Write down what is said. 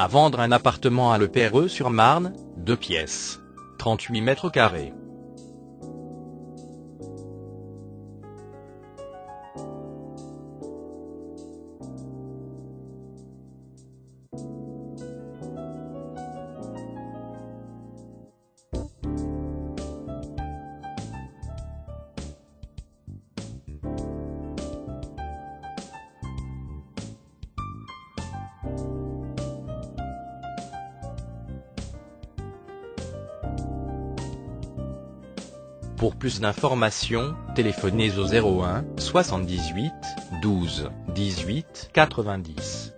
À vendre un appartement à Le sur Marne, deux pièces. 38 mètres carrés. Pour plus d'informations, téléphonez au 01 78 12 18 90.